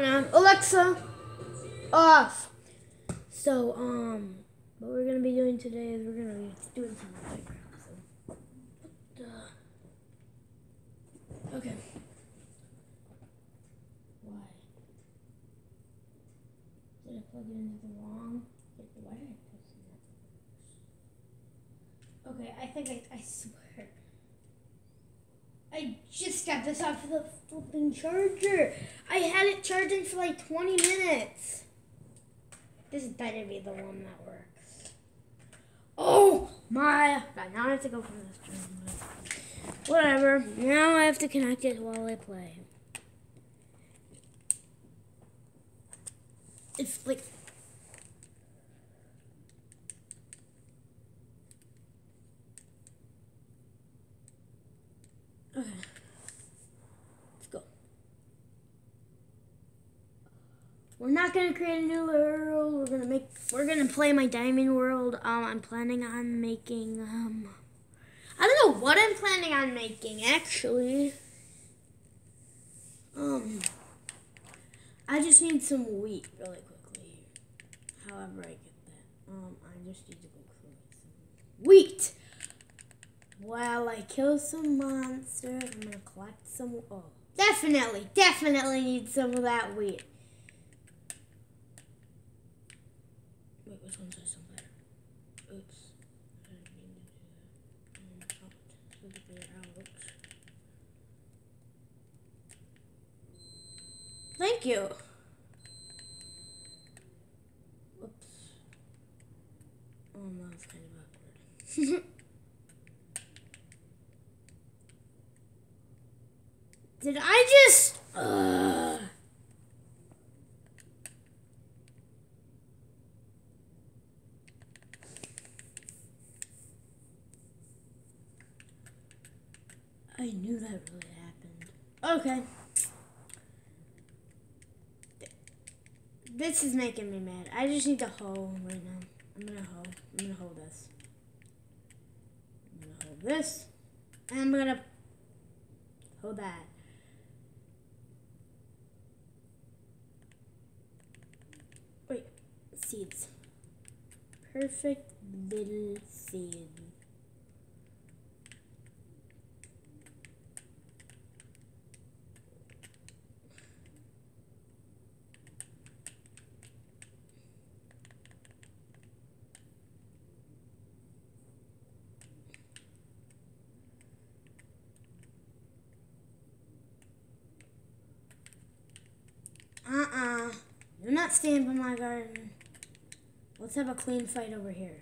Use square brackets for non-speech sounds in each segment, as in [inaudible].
going on? Alexa, off. So, um, what we're gonna be doing today is we're gonna be doing some playground. So? Okay. Why? Did I plug it into the wrong? Why did I press that? Okay, I think I, I swear. I just got this off of the flipping charger. I had it charging for like 20 minutes. This better be the one that works. Oh my! Right, now I have to go from this. Whatever. Now I have to connect it while I play. It's like Okay. Let's go. We're not gonna create a new world. We're gonna make. We're gonna play my diamond world. Um, I'm planning on making. Um, I don't know what I'm planning on making actually. Um, I just need some wheat really quickly. However, I get that. Um, I just need to go create some wheat. While I kill some monsters, I'm gonna collect some. Oh, definitely, definitely need some of that wheat. Which one says some better? Oops. I didn't mean to do that. Out. Thank you. Whoops. Oh, no, it's kind of awkward. [laughs] Did I just... Uh, I knew that really happened. Okay. This is making me mad. I just need to hoe right now. I'm gonna hoe. I'm gonna hoe this. I'm gonna hoe this. And I'm gonna hoe that. Wait, seeds. Perfect little seed. Uh-uh. Do not by my garden. Let's have a clean fight over here.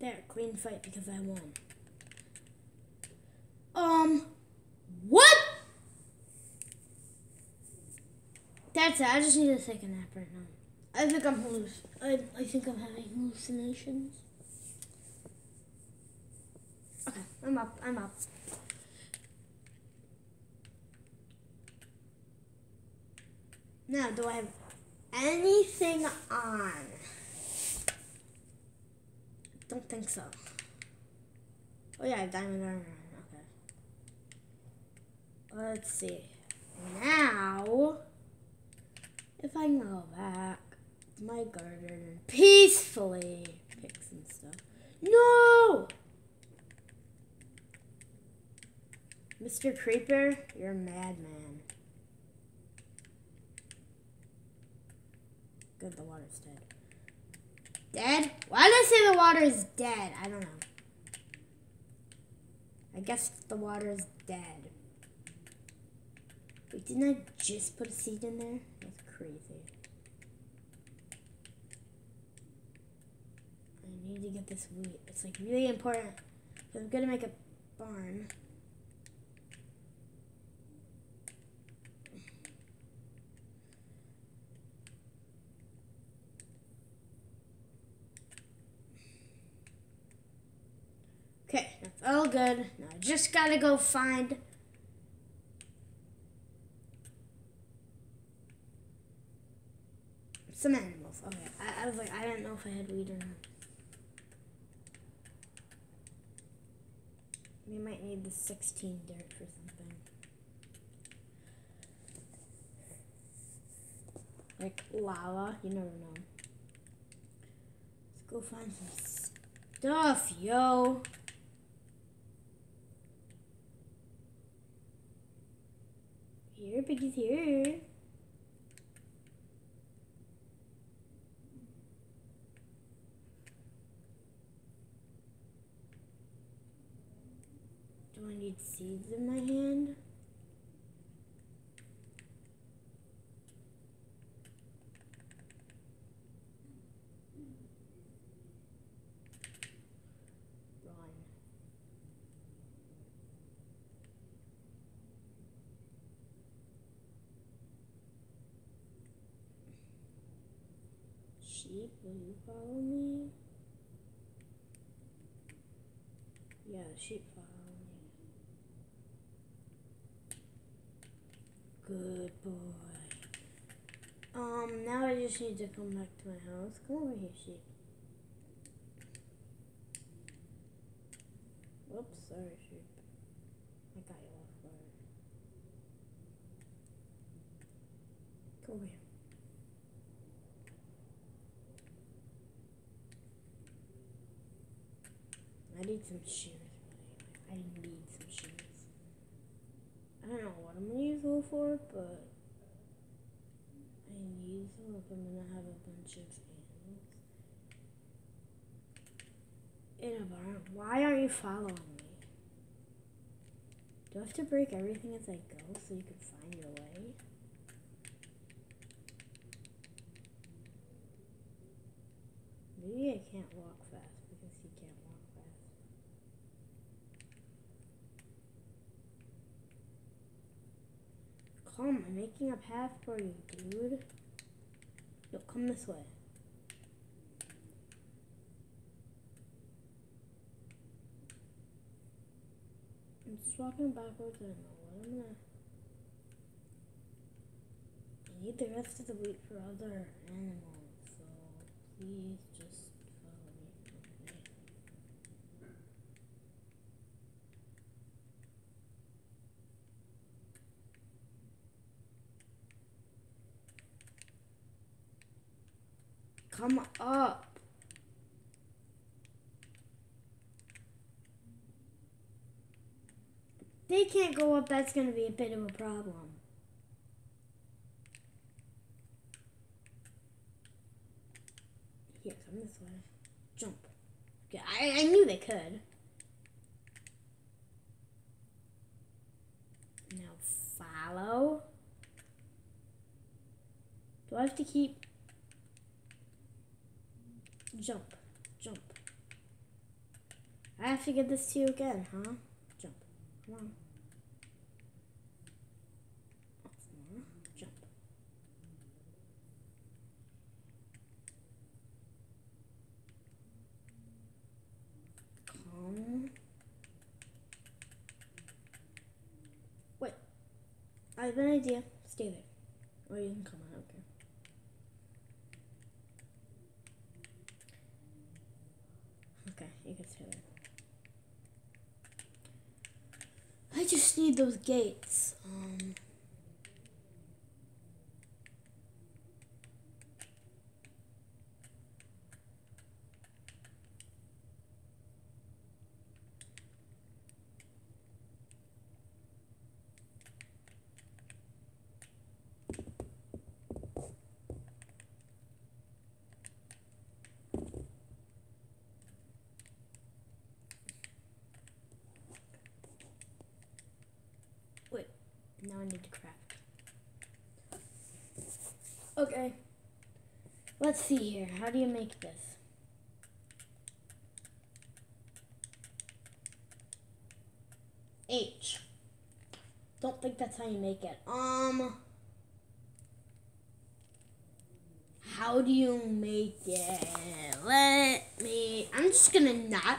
There, clean fight because I won. Um, what? That's it. I just need to take a nap right now. I think I'm halluc. I, I think I'm having hallucinations. Okay, I'm up. I'm up. Now, do I have anything on? Don't think so. Oh yeah, I have diamond armor on. Okay. Let's see. Now, if I can go back to my garden and peacefully pick some stuff. No! Mr. Creeper, you're a madman. Good, the water's dead. Dead? Why did I say the water is dead? I don't know. I guess the water is dead. Wait, didn't I just put a seed in there? That's crazy. I need to get this wheat. It's like really important. I'm gonna make a barn. Okay, all good. Now I just gotta go find some animals. Okay, I, I was like, I didn't know if I had weed or not. We might need the 16 dirt for something. Like lava, you never know. Let's go find some stuff, yo. Piggy's here. Do I need seeds in my hand? Sheep, will you follow me? Yeah, the sheep follow me. Good boy. Um, now I just need to come back to my house. Come over here, sheep. Whoops, sorry, sheep. I got you off guard. Come over here. I need some shears. I need some shears. I don't know what I'm gonna use them for, but I need some if I'm gonna have a bunch of animals in a barn. Why aren't you following me? Do I have to break everything as I go so you can find your way? Maybe I can't walk fast because you can't walk fast. Come, I'm making a path for you, dude. Yo, come this way. I'm just walking backwards. I don't know what I'm gonna. I need the rest of the wheat for other animals, so please just follow me. Okay. Come up. They can't go up, that's going to be a bit of a problem. Here, come this way. Jump. Okay, I, I knew they could. Now follow. Do I have to keep Jump. Jump. I have to get this to you again, huh? Jump. Come on. Jump. Come. Wait. I have an idea. Stay there. Or you can come on, okay. Okay, you can stay there. I just need those gates. Um. Wait, now I need to craft. Okay. Let's see here. How do you make this? H. Don't think that's how you make it. Um. How do you make it? Let me. I'm just gonna not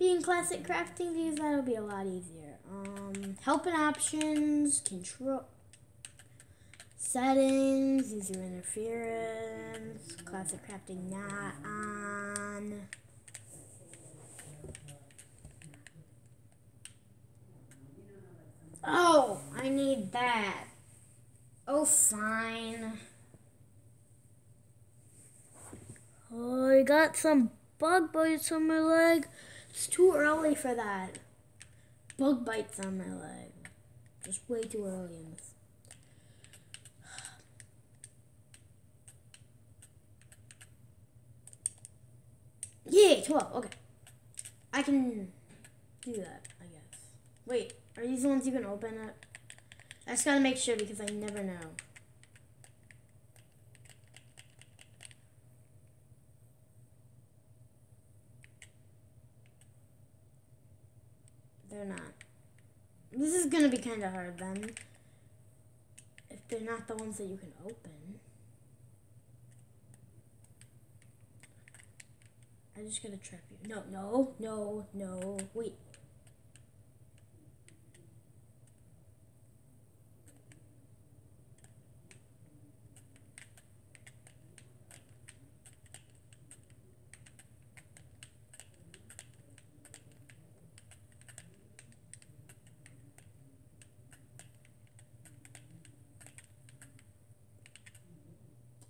be in classic crafting because that'll be a lot easier. Um, helping options, control, settings, user interference, classic crafting not on. Oh, I need that. Oh, fine. Oh, I got some bug bites on my leg. It's too early for that. Bug bites on my leg. Just way too early in this. Yeah, 12. Okay. I can do that, I guess. Wait, are these the ones you can open up? I just gotta make sure because I never know. They're not. This is gonna be kind of hard then. If they're not the ones that you can open. I'm just gonna trap you. No, no, no, no. Wait.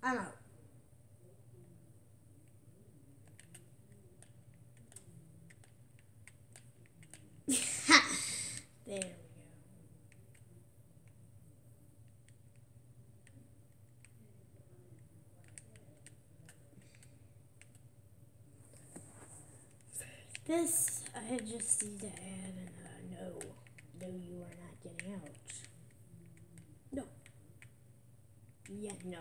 I'm out. [laughs] there we go. This I just need to add an uh, no. No, you are not getting out. No. Yeah, no.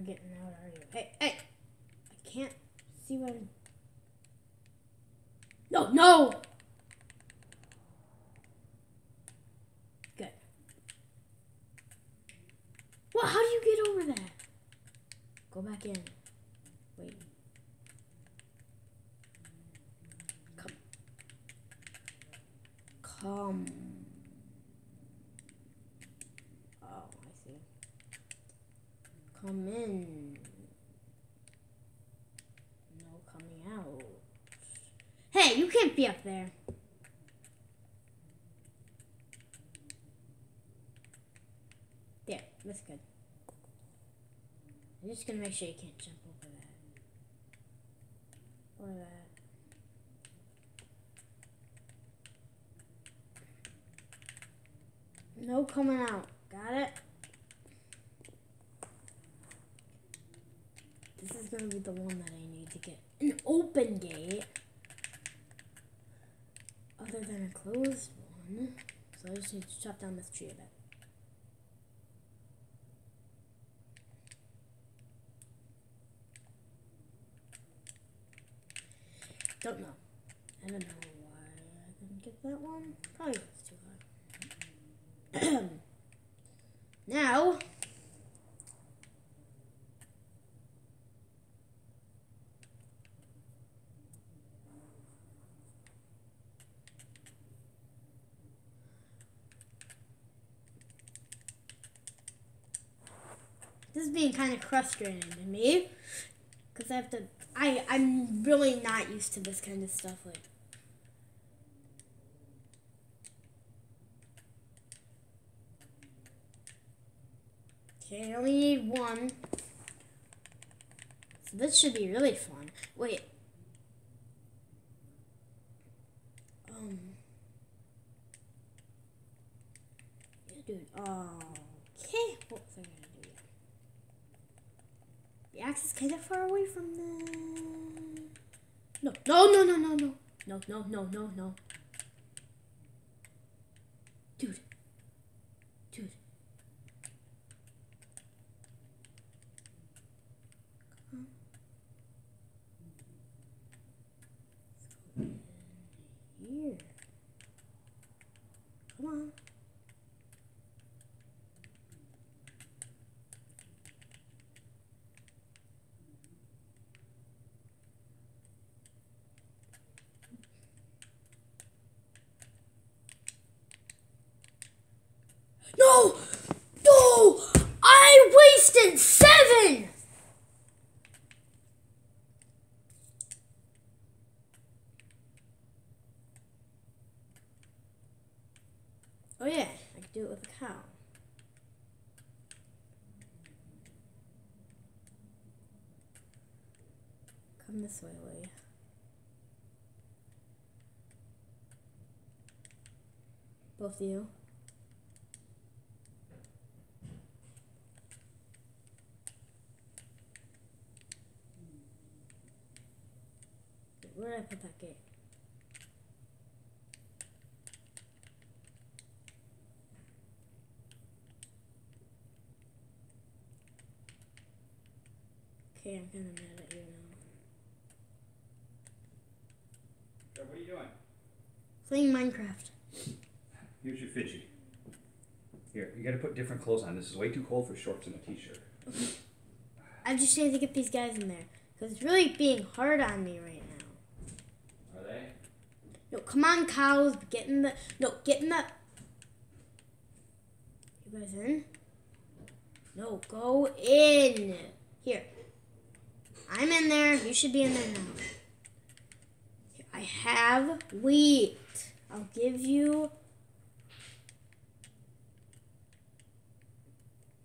You're getting out, are you? Hey, hey! I can't see what I'm... No, no! Good. Well, how do you get over that? Go back in. Wait. Come. Come. Oh, I see. Come in. No coming out. Hey, you can't be up there. There, that's good. I'm just gonna make sure you can't jump over that. Or that. No coming out. Got it? This is gonna be the one that I need to get an open gate. Other than a closed one. So I just need to chop down this tree a bit. Don't know. I don't know why I didn't get that one. Probably it's too hard. [clears throat] now, this is being kind of frustrating to me because I have to. I I'm really not used to this kind of stuff. Like, okay, I only need one. So this should be really fun. Wait. Um. Yeah, dude. Okay. What the axe is kind of far away from the... No, no, no, no, no, no. No, no, no, no, no. Dude. Oh yeah, I could do it with a cow. Come this way, will you? Both of you. Where did I put that gate? Okay, I'm kind of mad at you now. So what are you doing? Playing Minecraft. Here's your fidget. Here, you gotta put different clothes on. This is way too cold for shorts and a t-shirt. [laughs] I'm just need to get these guys in there. Because it's really being hard on me right now. Are they? No, come on, cows. Get in the. No, get in the. You guys in? No, go in. Here. I'm in there. You should be in there now. I have wheat. I'll give you.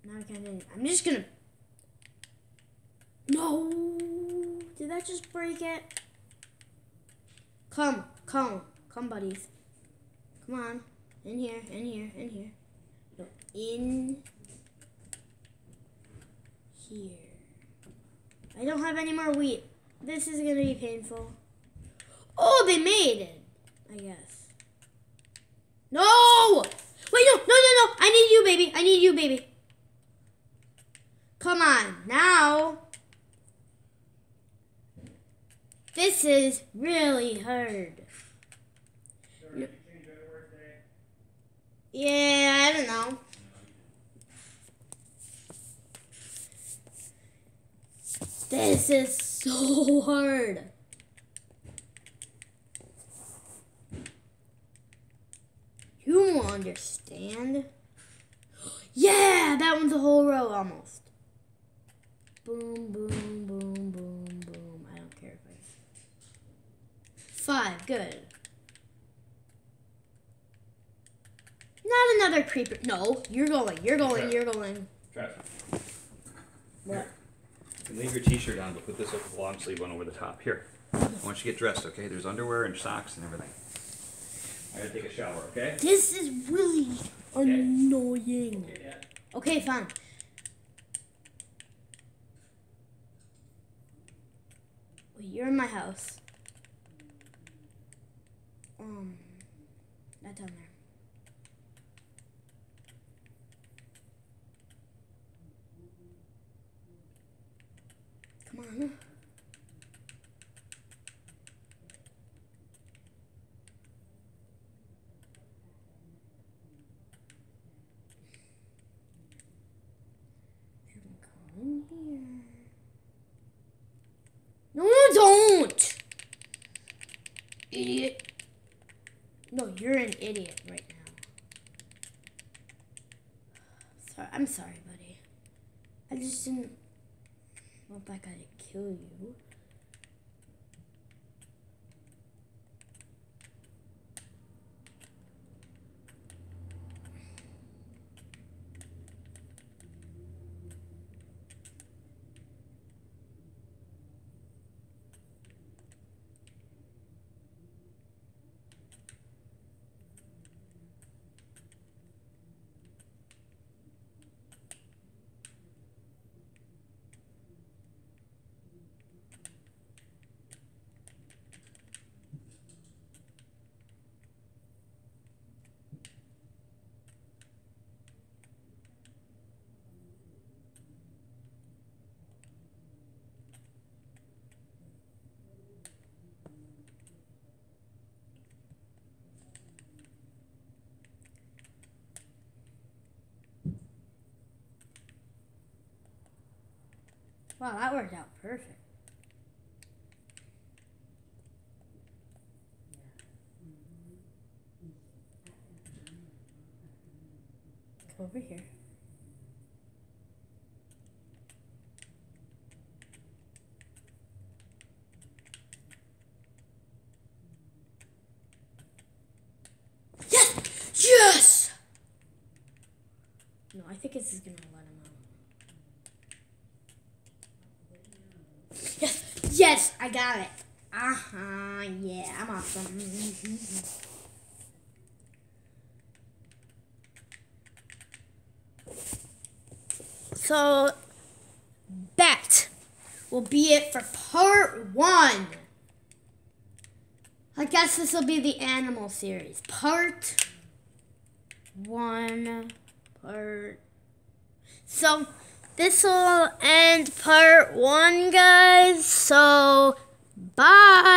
Now I can't. I'm just gonna. No! Did that just break it? Come, come, come, buddies. Come on. In here, in here, in here. No, in here. I don't have any more wheat. This is gonna be painful. Oh, they made it. I guess. No! Wait, no, no, no, no! I need you, baby. I need you, baby. Come on, now. This is really hard. Yeah, I don't know. This is so hard. You won't understand. Yeah, that one's a whole row almost. Boom, boom, boom, boom, boom. I don't care if I. Five, good. Not another creeper. No, you're going, you're going, you're going. What? You leave your t-shirt on, but put this little long sleeve one over the top. Here. I want you to get dressed, okay? There's underwear and socks and everything. I gotta take a shower, okay? This is really annoying. Okay, Dad. Okay, fine. Wait, you're in my house. Um, not down there. Come on. You can come in here. No, don't! Idiot. No, you're an idiot right now. Sorry, I'm sorry, buddy. I just didn't guy to kill you. Wow, that worked out perfect. Come over here. Yes! Yes! No, I think this is gonna let him out. Yes! I got it. Uh huh. Yeah, I'm awesome. [laughs] so, that will be it for part one. I guess this will be the animal series. Part one. Part. So, this will end part one, guys. So, bye.